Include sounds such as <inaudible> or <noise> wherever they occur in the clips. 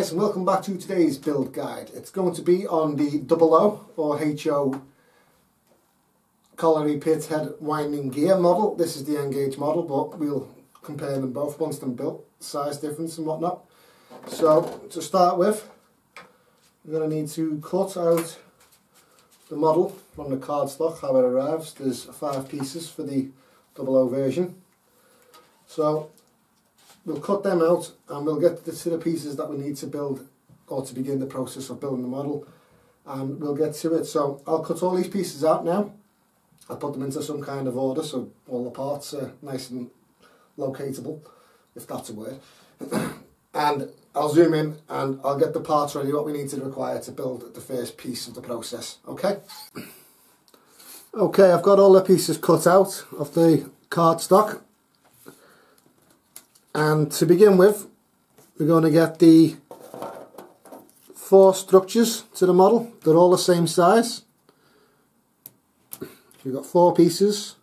Guys and welcome back to today's build guide. It's going to be on the double O or HO colliery pit head winding gear model. This is the N gauge model but we'll compare them both once they're built, size difference and whatnot. So to start with we're going to need to cut out the model from the cardstock how it arrives. There's five pieces for the double O version. So we'll cut them out and we'll get to the pieces that we need to build or to begin the process of building the model and we'll get to it. So I'll cut all these pieces out now. I'll put them into some kind of order so all the parts are nice and locatable, if that's a word. <coughs> and I'll zoom in and I'll get the parts ready, what we need to require to build the first piece of the process, okay? <coughs> Okay, I've got all the pieces cut out of the cardstock and to begin with we're going to get the four structures to the model. They're all the same size. We've got four pieces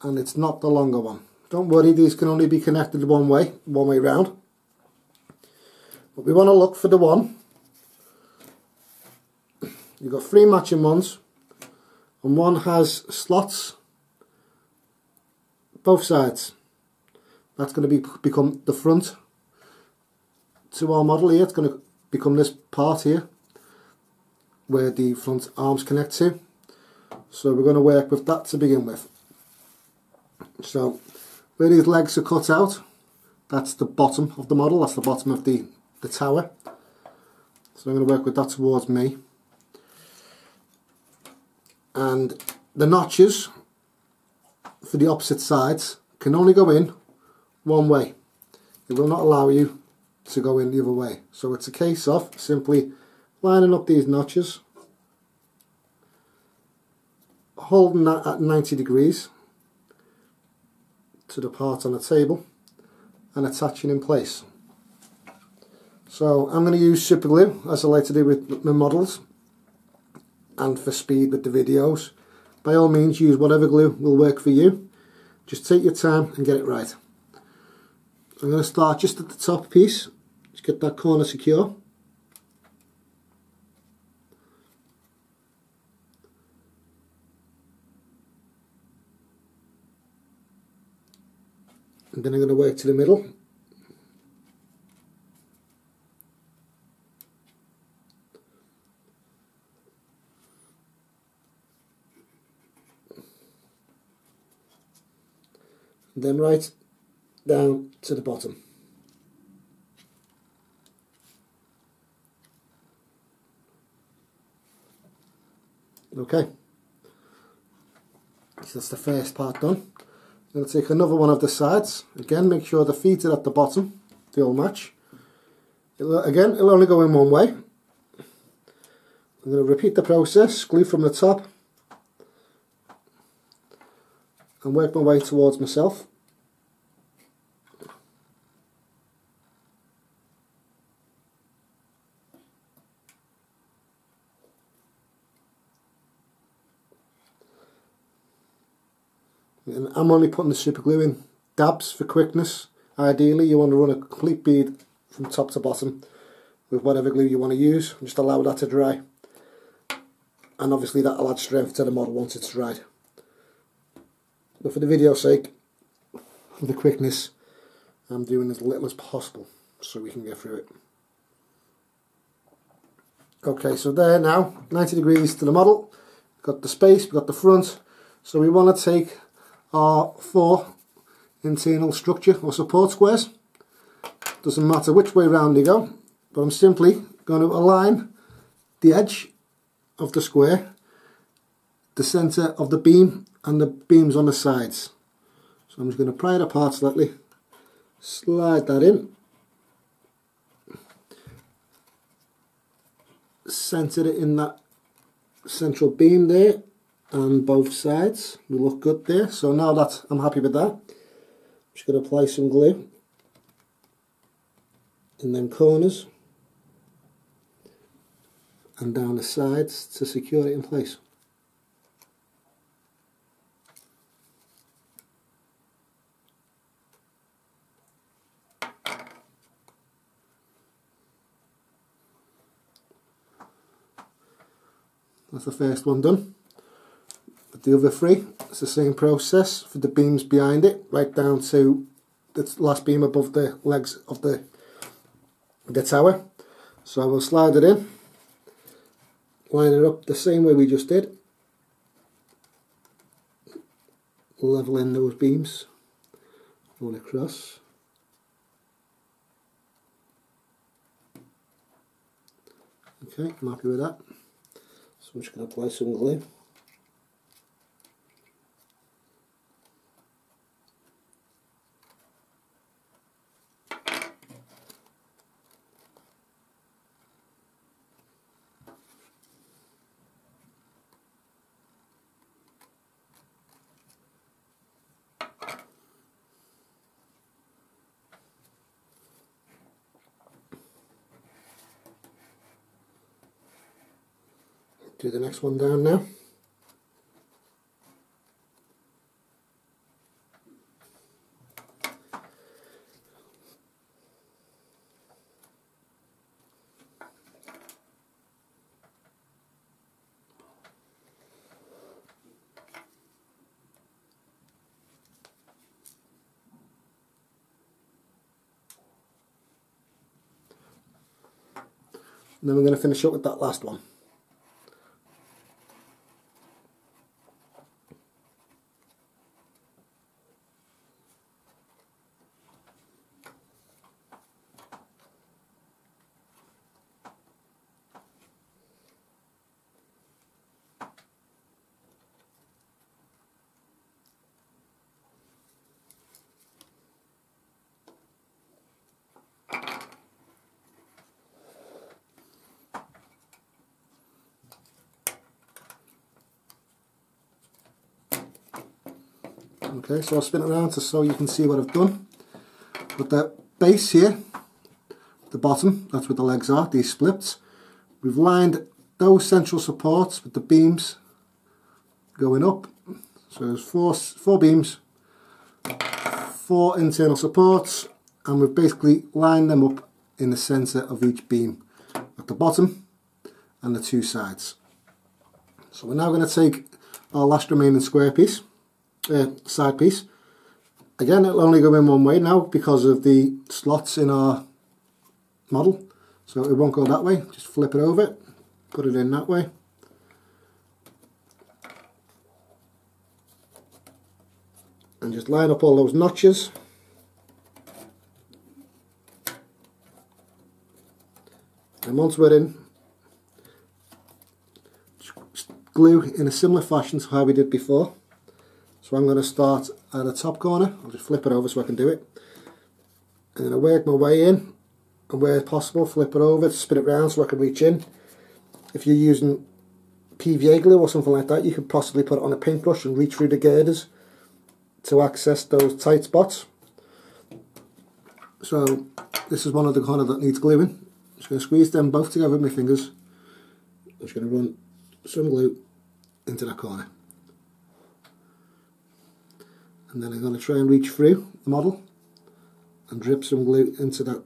and it's not the longer one. Don't worry these can only be connected one way one way round. But we want to look for the one. You've got three matching ones and one has slots both sides that's going to be become the front to our model here. It's going to become this part here where the front arms connect to. So we're going to work with that to begin with. So where these legs are cut out, that's the bottom of the model, that's the bottom of the, the tower. So I'm going to work with that towards me. And the notches for the opposite sides can only go in one way. It will not allow you to go in the other way. So it's a case of simply lining up these notches, holding that at 90 degrees to the part on the table and attaching in place. So I'm going to use super glue as I like to do with my models and for speed with the videos. By all means use whatever glue will work for you. Just take your time and get it right. I'm going to start just at the top piece, just get that corner secure. And then I'm going to work to the middle. And then right down to the bottom. Okay, so that's the first part done. I'm going to take another one of the sides. Again, make sure the feet are at the bottom, they all match. It'll, again, it'll only go in one way. I'm going to repeat the process, glue from the top and work my way towards myself. and I'm only putting the super glue in. Dabs for quickness. Ideally you want to run a complete bead from top to bottom with whatever glue you want to use. Just allow that to dry. And obviously that'll add strength to the model once it's dried. But for the video's sake for the quickness I'm doing as little as possible so we can get through it. Okay so there now 90 degrees to the model. Got the space, we've got the front. So we want to take are four internal structure or support squares. Doesn't matter which way round they go, but I'm simply going to align the edge of the square, the centre of the beam and the beams on the sides. So I'm just going to pry it apart slightly, slide that in, centre it in that central beam there on both sides. We look good there. So now that I'm happy with that, I'm just going to apply some glue in them corners and down the sides to secure it in place. That's the first one done. But the other three, it's the same process for the beams behind it, right down to the last beam above the legs of the, the tower. So I will slide it in, line it up the same way we just did, level in those beams, going across. Okay, I'm happy with that. So I'm just going to apply some glue. do the next one down now. Then we're going to finish up with that last one. Okay, so I'll spin it around so you can see what I've done. But the base here, the bottom, that's where the legs are, these splits. We've lined those central supports with the beams going up. So there's four, four beams, four internal supports, and we've basically lined them up in the centre of each beam at the bottom and the two sides. So we're now going to take our last remaining square piece uh, side piece. Again, it'll only go in one way now because of the slots in our model. So it won't go that way. Just flip it over, put it in that way. And just line up all those notches. And once we're in, glue in a similar fashion to how we did before. So I'm going to start at the top corner. I'll just flip it over so I can do it. And then I work my way in. And where possible, flip it over, spin it round so I can reach in. If you're using PVA glue or something like that, you could possibly put it on a paintbrush and reach through the girders to access those tight spots. So this is one of the corner that needs gluing. I'm just going to squeeze them both together with my fingers. I'm just going to run some glue into that corner and then I'm going to try and reach through the model and drip some glue into that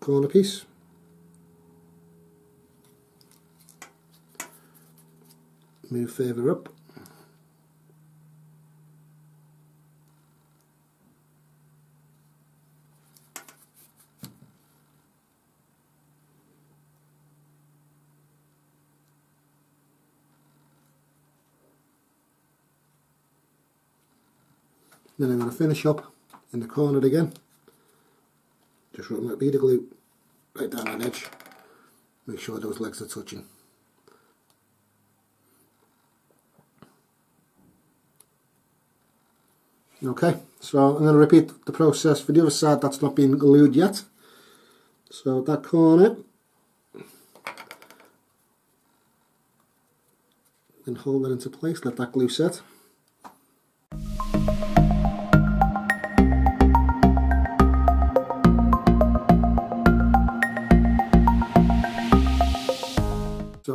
corner piece. Move further up. Then I'm going to finish up in the corner again. Just run that bead of glue right down the edge. Make sure those legs are touching. Okay, so I'm going to repeat the process for the other side that's not been glued yet. So that corner, then hold that into place, let that glue set.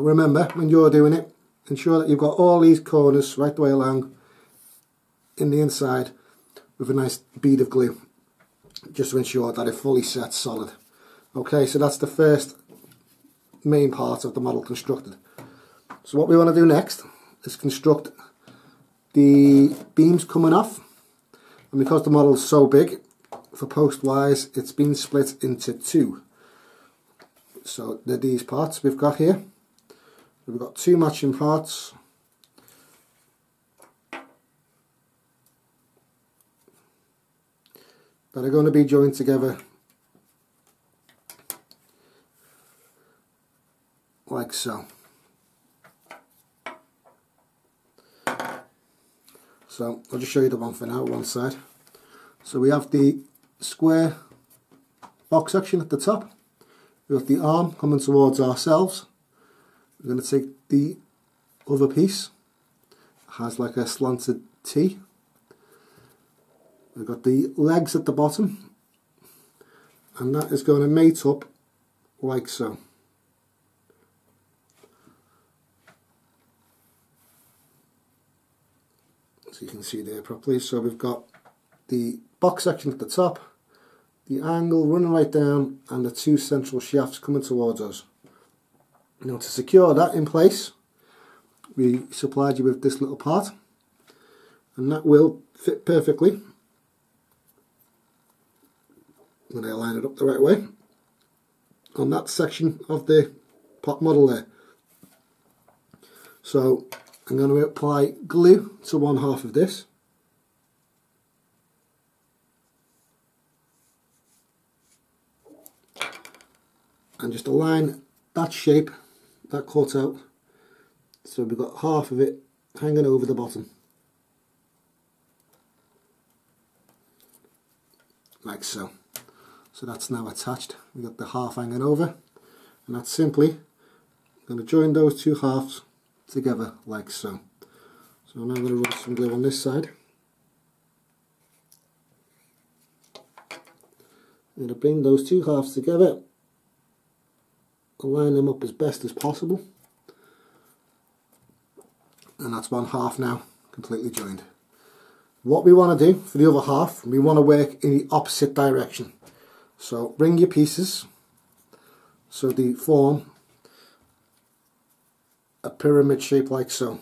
Remember when you're doing it. Ensure that you've got all these corners right the way along in the inside with a nice bead of glue just to ensure that it fully sets solid. Okay so that's the first main part of the model constructed. So what we want to do next is construct the beams coming off. And because the model is so big for post wise it's been split into two. So they're these parts we've got here we've got two matching parts that are going to be joined together like so. So I'll just show you the one for now, one side. So we have the square box section at the top. We've the arm coming towards ourselves. We're going to take the other piece. It has like a slanted T. We've got the legs at the bottom. And that is going to mate up like so. so you can see there properly. So we've got the box section at the top, the angle running right down and the two central shafts coming towards us. Now to secure that in place, we supplied you with this little part and that will fit perfectly when I line it up the right way on that section of the pot model there. So I'm going to apply glue to one half of this. And just align that shape, that cut out so we've got half of it hanging over the bottom. Like so. So that's now attached. We've got the half hanging over. And that's simply going to join those two halves together like so. So now I'm going to rub some glue on this side. And I'm going to bring those two halves together, align them up as best as possible, and that's one half now completely joined. What we want to do for the other half, we want to work in the opposite direction. So bring your pieces so they form a pyramid shape like so.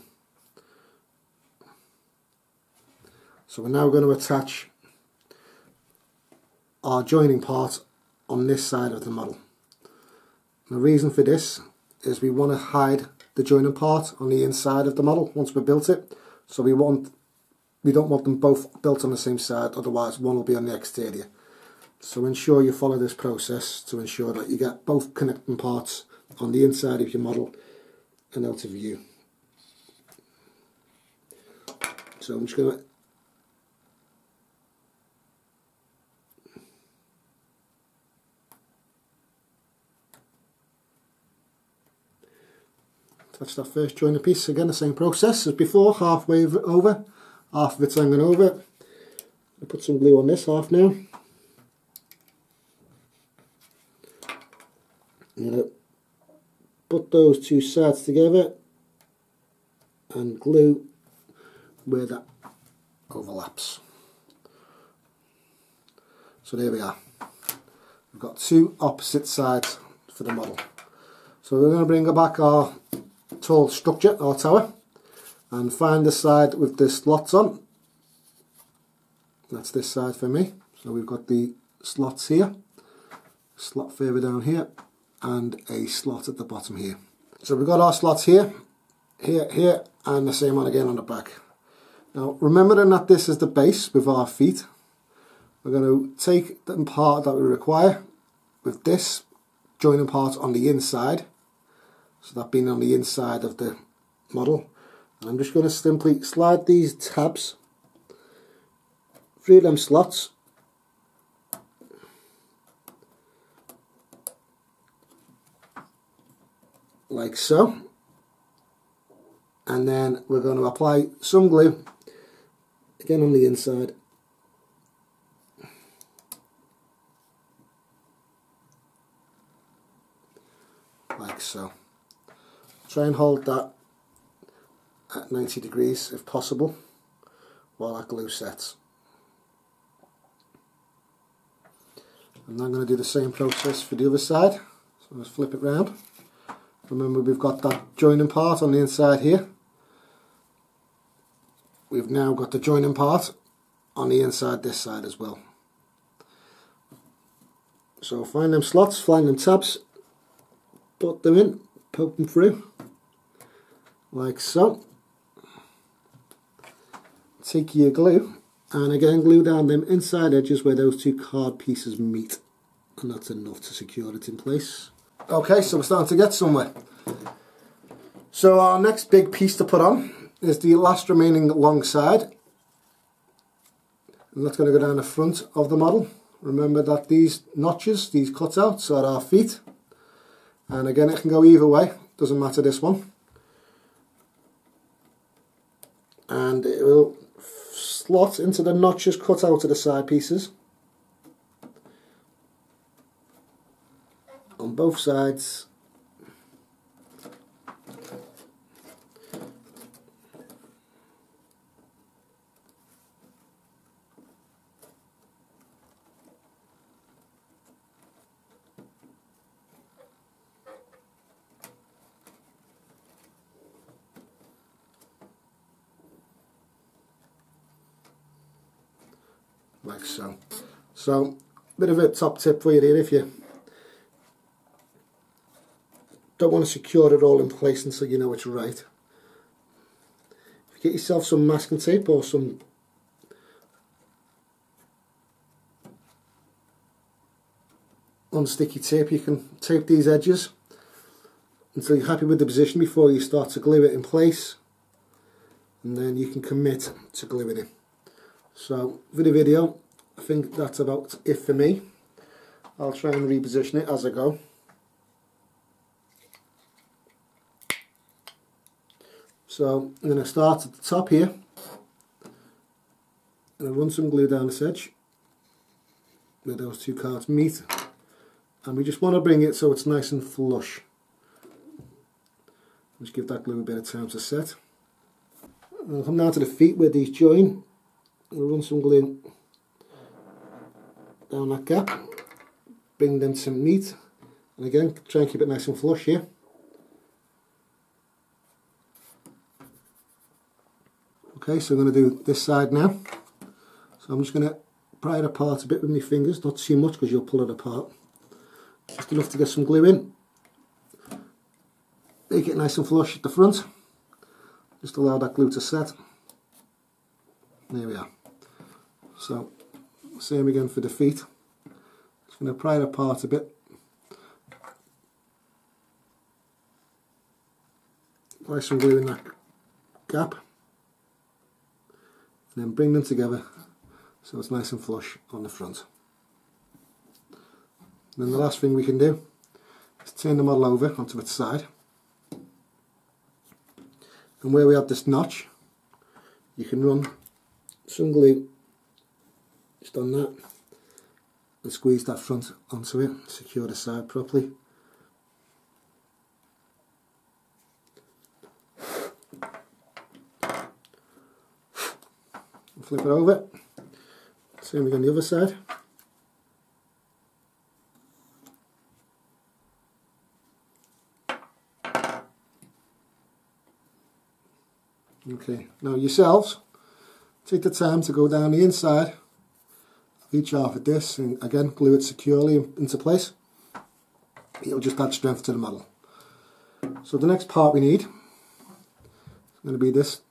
So we're now going to attach our joining part on this side of the model. The reason for this is we want to hide the joining part on the inside of the model once we've built it. So we want we don't want them both built on the same side, otherwise one will be on the exterior. So ensure you follow this process to ensure that you get both connecting parts on the inside of your model and out of view. So I'm just going to attach that first joiner piece again the same process as before halfway over half of it's hanging over I put some glue on this half now put those two sides together and glue where that overlaps. So there we are. We've got two opposite sides for the model. So we're going to bring back our tall structure, or tower, and find the side with the slots on. That's this side for me. So we've got the slots here, slot further down here, and a slot at the bottom here. So we've got our slots here, here, here, and the same one again on the back. Now remembering that this is the base with our feet, we're going to take the part that we require with this joining part on the inside, so that being on the inside of the model. And I'm just going to simply slide these tabs through them slots. Like so. And then we're going to apply some glue again on the inside. Like so try and hold that at 90 degrees if possible while that glue sets and I'm going to do the same process for the other side so let's flip it round Remember we've got that joining part on the inside here. We've now got the joining part on the inside this side as well. So find them slots, find them tabs, put them in, poke them through, like so. Take your glue and again glue down them inside edges where those two card pieces meet and that's enough to secure it in place. Okay, so we're starting to get somewhere. So our next big piece to put on is the last remaining long side and that's going to go down the front of the model. Remember that these notches, these cutouts are our feet. And again, it can go either way, doesn't matter this one. And it will slot into the notches cut out of the side pieces. On both sides like so. So, bit of a top tip for you here if you don't want to secure it all in place until you know it's right. If you get yourself some masking tape or some unsticky tape, you can tape these edges until you're happy with the position before you start to glue it in place and then you can commit to gluing it. So for the video, I think that's about it for me. I'll try and reposition it as I go. So I'm going to start at the top here and I run some glue down this edge where those two cards meet and we just want to bring it so it's nice and flush. Just give that glue a bit of time to set. I'll come down to the feet where these join I'll run some glue down that gap, bring them to meet, and again try and keep it nice and flush here. Okay, so I'm going to do this side now. So I'm just going to pry it apart a bit with my fingers, not too much because you'll pull it apart. Just enough to get some glue in. Make it nice and flush at the front. Just allow that glue to set. There we are. So, same again for the feet. Just going to pry it apart a bit. Apply some glue in that gap. And then bring them together so it's nice and flush on the front. And then the last thing we can do is turn the model over onto its side. And where we have this notch, you can run some glue just done that and squeeze that front onto it, secure the side properly. Flip it over, same again on the other side. Okay, now yourselves, take the time to go down the inside each half of this and again glue it securely into place. It'll just add strength to the model. So the next part we need is going to be this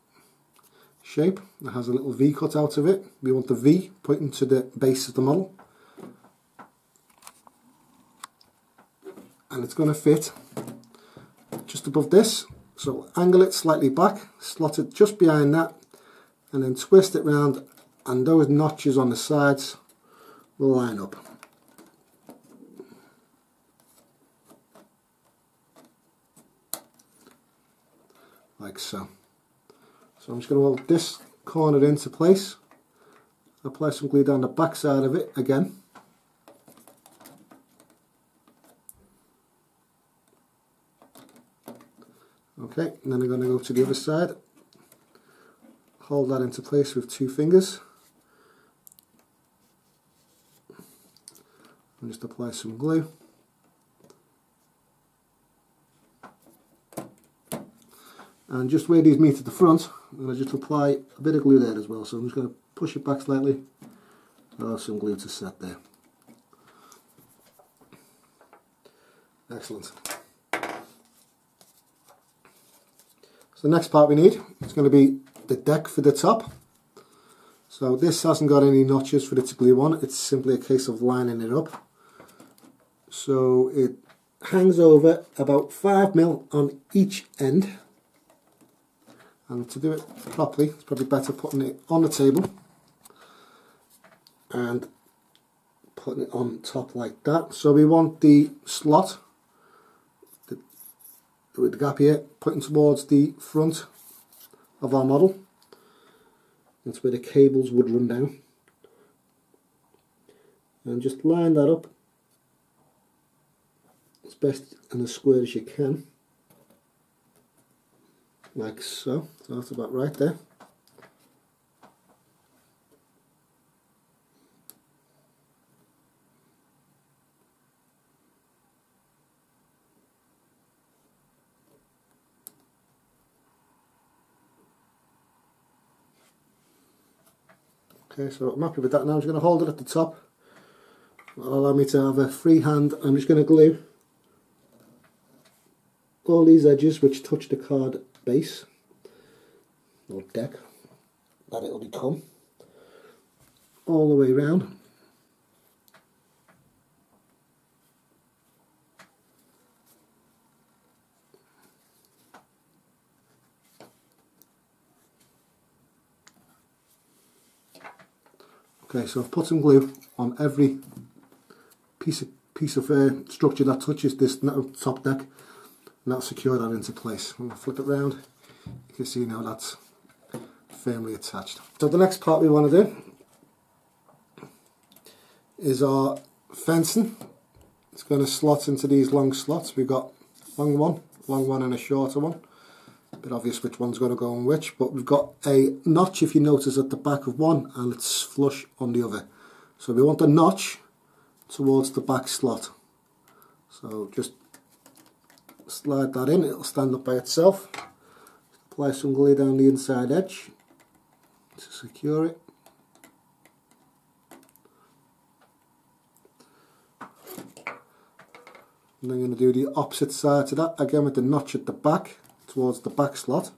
shape that has a little V cut out of it. We want the V pointing to the base of the model. And it's going to fit just above this. So angle it slightly back, slot it just behind that, and then twist it round and those notches on the sides line up. Like so. So I'm just going to hold this corner into place. Apply some glue down the back side of it again. Okay, and then I'm going to go to the other side. Hold that into place with two fingers. And just apply some glue And just where these meet at the front, I'm going to just apply a bit of glue there as well. So I'm just going to push it back slightly. Allow some glue to set there. Excellent. So the next part we need is going to be the deck for the top. So this hasn't got any notches for it to glue on, it's simply a case of lining it up. So it hangs over about 5 mil on each end. And to do it properly, it's probably better putting it on the table and putting it on top like that. So we want the slot with the gap here pointing towards the front of our model. That's where the cables would run down. And just line that up as best and as square as you can. Like so. So that's about right there. Okay, so I'm happy with that now. I'm just going to hold it at the top. That'll allow me to have a free hand. I'm just going to glue all these edges which touch the card base or deck that it'll become all the way around. Okay, so I've put some glue on every piece of piece of uh, structure that touches this top deck, that'll secure that into place. Going to flip it round. You can see now that's firmly attached. So the next part we want to do is our fencing. It's going to slot into these long slots. We've got long one, long one, and a shorter one A bit obvious which one's going to go on which, but we've got a notch, if you notice, at the back of one, and it's flush on the other. So we want the notch towards the back slot. So just slide that in, it'll stand up by itself. Apply some glue down the inside edge to secure it. And I'm going to do the opposite side to that, again with the notch at the back towards the back slot.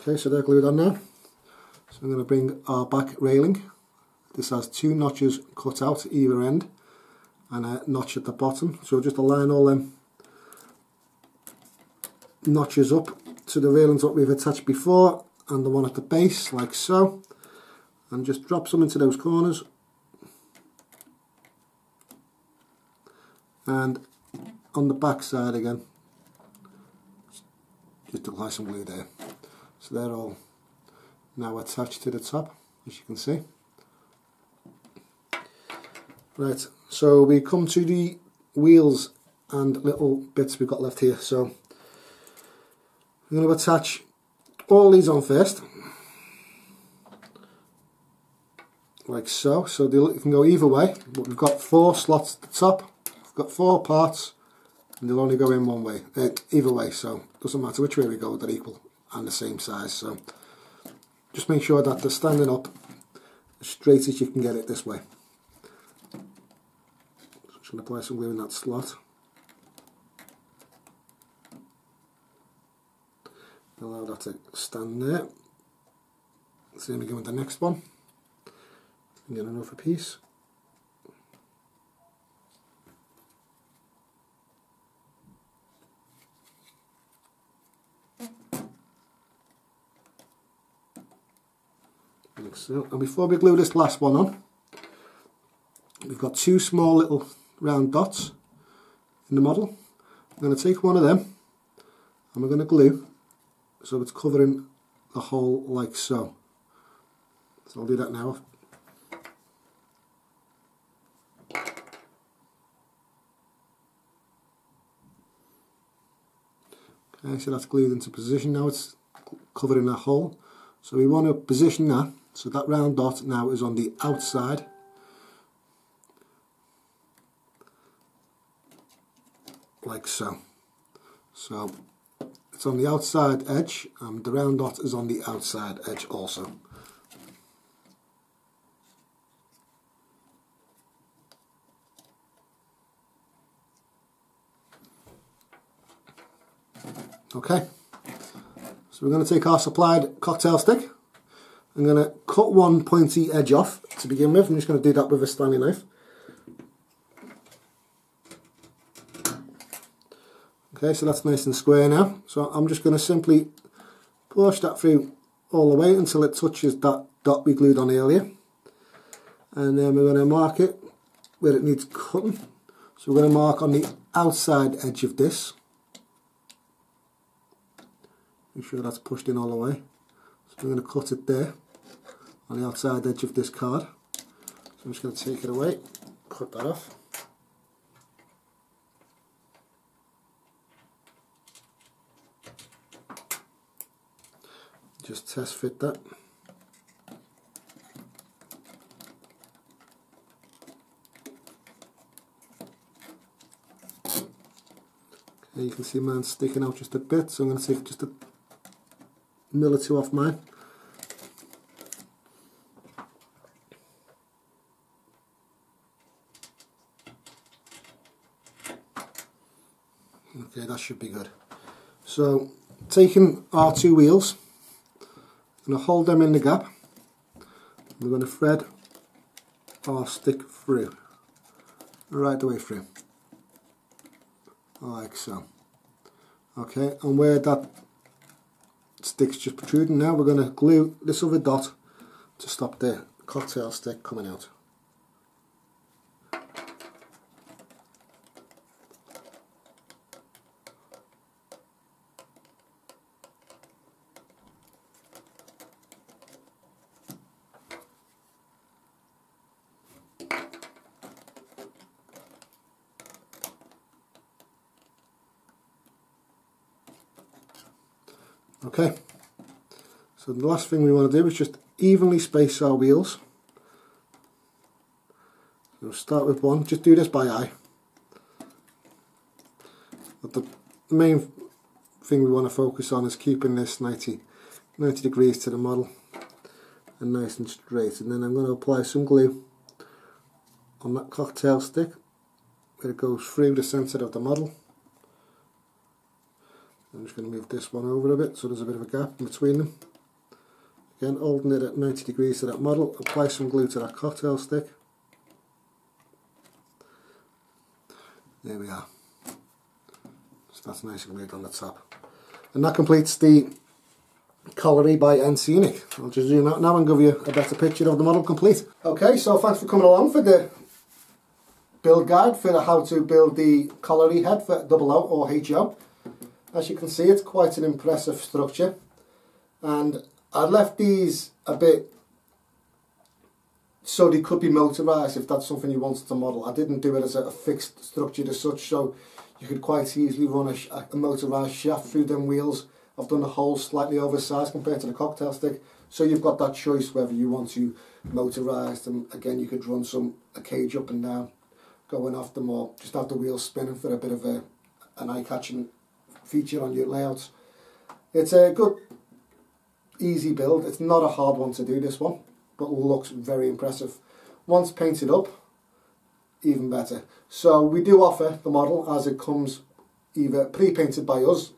Okay, so they're glued on now. So I'm going to bring our back railing. This has two notches cut out either end and a notch at the bottom. So just align all them notches up to the railings that we've attached before and the one at the base like so and just drop some into those corners and on the back side again just apply some glue there so they're all now attached to the top as you can see. Right so we come to the wheels and little bits we've got left here. So I'm going to attach all these on first. Like so. So they can go either way but we've got four slots at the top we've got four parts and they'll only go in one way uh, either way. So doesn't matter which way we go they're equal and the same size so just make sure that they're standing up as straight as you can get it this way so just going to apply some glue in that slot allow that to stand there. Same again with the next one. Get another piece. Like so. And before we glue this last one on, we've got two small little round dots in the model. I'm going to take one of them and we're going to glue so it's covering the hole like so. So I'll do that now. Okay, so that's glued into position now, it's covered in that hole. So we want to position that, so that round dot now is on the outside. Like so. So it's on the outside edge and the round dot is on the outside edge also. Okay, so we're going to take our supplied cocktail stick. I'm going to cut one pointy edge off to begin with. I'm just going to do that with a Stanley knife. Okay, so that's nice and square now. So I'm just going to simply push that through all the way until it touches that dot we glued on earlier. And then we're going to mark it where it needs cutting. So we're going to mark on the outside edge of this. Make sure that's pushed in all the way. So I'm going to cut it there on the outside edge of this card. So I'm just going to take it away, cut that off. Just test fit that. Okay, you can see mine sticking out just a bit, so I'm going to take just a mill or two off mine. Okay, that should be good. So, taking our two wheels, I'm going to hold them in the gap. We're going to thread our stick through, right the way through, like so. Okay, and where that stick's just protruding now, we're going to glue this other dot to stop the cocktail stick coming out. Okay, so the last thing we want to do is just evenly space our wheels. So we'll start with one, just do this by eye. But the main thing we want to focus on is keeping this 90, 90 degrees to the model and nice and straight. And then I'm going to apply some glue on that cocktail stick where it goes through the centre of the model. I'm just going to move this one over a bit so there's a bit of a gap in between them. Again, holding it at 90 degrees to that model, apply some glue to that cocktail stick. There we are. So that's nice and glued on the top. And that completes the Colliery by N Scenic. I'll just zoom out now and give you a better picture of the model complete. Okay, so thanks for coming along for the build guide for how to build the Colliery head for double O or HO. As you can see, it's quite an impressive structure. And I left these a bit so they could be motorised if that's something you wanted to model. I didn't do it as a fixed structure as such, so you could quite easily run a, a motorised shaft through them wheels. I've done the holes slightly oversized compared to the cocktail stick, so you've got that choice whether you want to motorised and again you could run some a cage up and down going off them or just have the wheels spinning for a bit of a an eye-catching feature on your layouts. It's a good, easy build. It's not a hard one to do, this one, but looks very impressive. Once painted up, even better. So we do offer the model as it comes either pre-painted by us,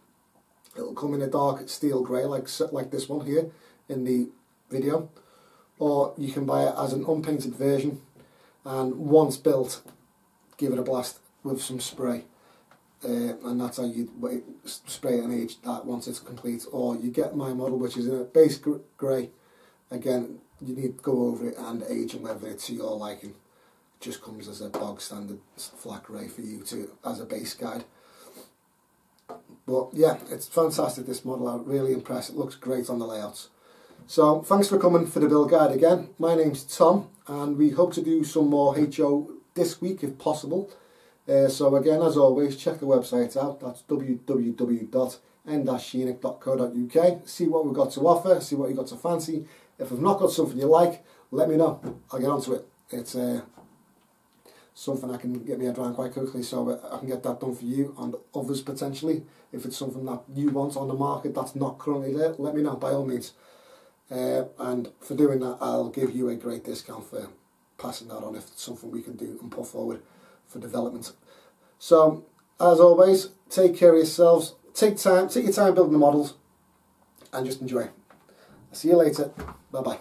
it'll come in a dark steel grey like, like this one here in the video, or you can buy it as an unpainted version and once built, give it a blast with some spray uh, and that's how you spray and age that once it's complete or you get my model which is in a base grey. Again you need to go over it and age and whether it's to your liking. It just comes as a bog standard flat grey for you to as a base guide. But yeah it's fantastic this model. I'm really impressed. It looks great on the layouts. So thanks for coming for the build guide again. My name's Tom and we hope to do some more HO this week if possible uh, so again, as always, check the website out. That's n-scenic.co.uk. See what we've got to offer, see what you've got to fancy. If I've not got something you like, let me know. I'll get onto it. It's uh, something I can get my head around quite quickly so I can get that done for you and others potentially. If it's something that you want on the market that's not currently there, let me know by all means. Uh, and for doing that, I'll give you a great discount for passing that on if it's something we can do and put forward for development. So, as always, take care of yourselves. Take time, take your time building the models, and just enjoy. See you later. Bye bye.